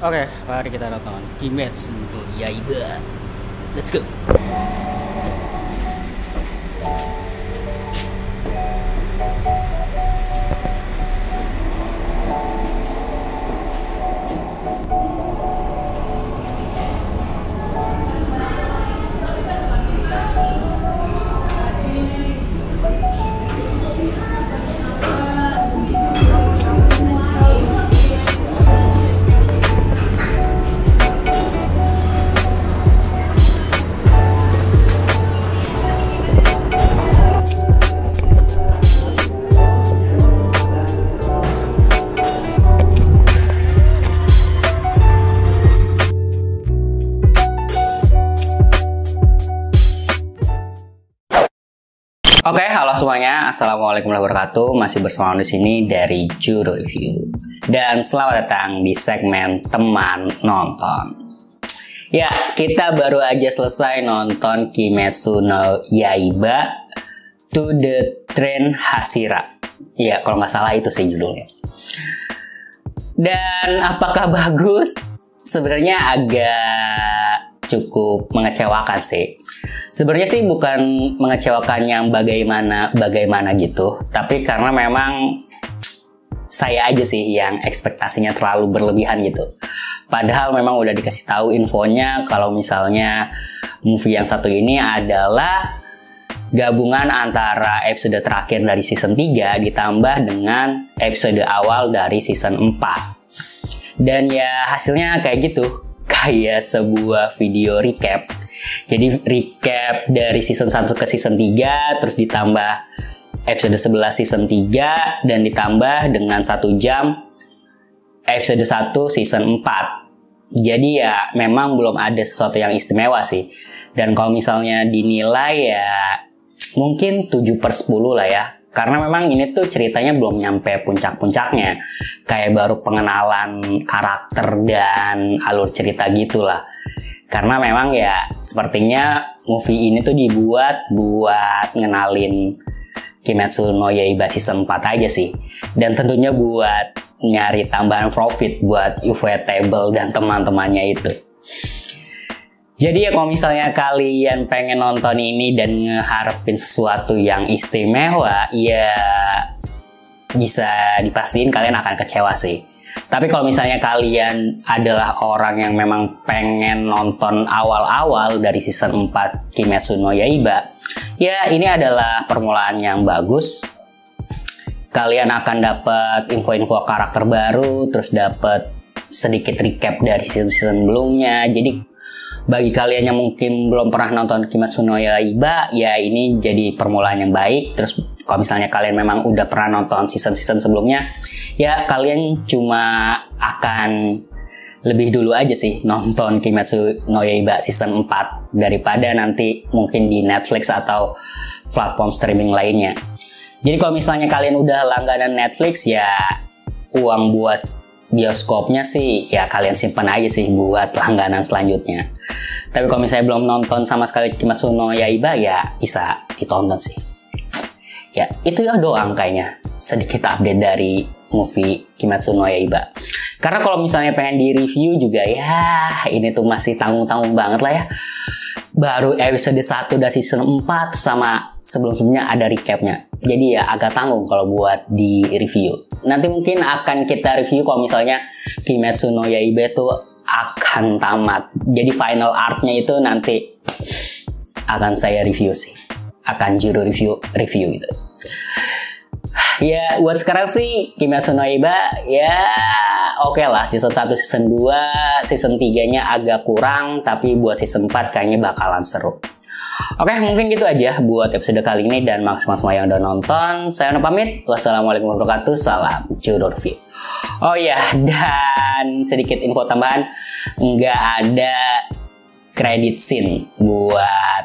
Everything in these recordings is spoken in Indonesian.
Oke, mari kita nonton Kimetsu no Yaiba. Let's go. Oke, halo semuanya. Assalamualaikum warahmatullahi wabarakatuh. Masih bersama di sini dari Juru Review. Dan selamat datang di segmen teman nonton. Ya, kita baru aja selesai nonton Kimetsu no Yaiba to the Train Hashira. Ya, kalau nggak salah itu sih judulnya. Dan apakah bagus? Sebenarnya agak cukup mengecewakan sih. Sebenarnya sih bukan mengecewakan yang bagaimana bagaimana gitu, tapi karena memang saya aja sih yang ekspektasinya terlalu berlebihan gitu. Padahal memang udah dikasih tahu infonya kalau misalnya movie yang satu ini adalah gabungan antara episode terakhir dari season 3 ditambah dengan episode awal dari season 4. Dan ya hasilnya kayak gitu, kayak sebuah video recap jadi recap dari season 1 ke season 3 terus ditambah episode 11 season 3 dan ditambah dengan satu jam episode 1 season 4. Jadi ya memang belum ada sesuatu yang istimewa sih. Dan kalau misalnya dinilai ya mungkin 7 per 10 lah ya. Karena memang ini tuh ceritanya belum nyampe puncak-puncaknya. Kayak baru pengenalan karakter dan alur cerita gitulah. Karena memang ya sepertinya movie ini tuh dibuat buat ngenalin Kimetsu no Yaiba season 4 aja sih. Dan tentunya buat nyari tambahan profit buat Ufotable dan teman-temannya itu jadi ya kalau misalnya kalian pengen nonton ini dan ngeharapin sesuatu yang istimewa ya bisa dipastiin kalian akan kecewa sih tapi kalau misalnya kalian adalah orang yang memang pengen nonton awal-awal dari season 4 Kimetsu no Yaiba, ya ini adalah permulaan yang bagus. Kalian akan dapat info-info karakter baru, terus dapat sedikit recap dari season-season sebelumnya. Jadi bagi kalian yang mungkin belum pernah nonton Kimetsu no Yaiba, ya ini jadi permulaan yang baik. Terus kalau misalnya kalian memang udah pernah nonton season-season sebelumnya, ya kalian cuma akan lebih dulu aja sih nonton Kimetsu no Yaiba season 4 daripada nanti mungkin di Netflix atau platform streaming lainnya. Jadi kalau misalnya kalian udah langganan Netflix ya uang buat bioskopnya sih ya kalian simpan aja sih buat langganan selanjutnya. Tapi kalau misalnya belum nonton sama sekali Kimetsu no Yaiba ya bisa ditonton sih. Ya itu ya doang kayaknya sedikit update dari movie Kimetsu no Yaiba. Karena kalau misalnya pengen di review juga ya ini tuh masih tanggung-tanggung banget lah ya. Baru episode 1 dari season 4 sama sebelum-sebelumnya ada recapnya. Jadi ya agak tanggung kalau buat di review. Nanti mungkin akan kita review kalau misalnya Kimetsu no Yaiba itu akan tamat. Jadi final artnya itu nanti akan saya review sih. Akan juru review review gitu ya buat sekarang sih Kimetsu no Yaiba ya oke okay lah season 1 season 2 season 3 nya agak kurang tapi buat season 4 kayaknya bakalan seru Oke, mungkin gitu aja buat episode kali ini dan maksimal semua yang udah nonton. Saya Ono pamit. Wassalamualaikum warahmatullahi wabarakatuh. Salam Jurorvi. Oh iya, dan sedikit info tambahan, nggak ada credit scene buat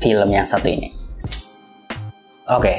film yang satu ini. Oke, okay.